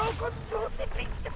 Oh, consulti, princesa!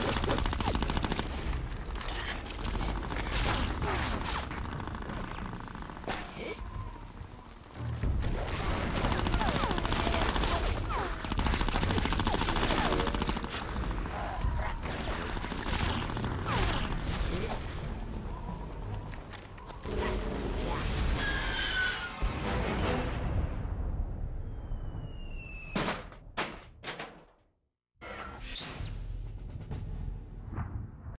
Thank you.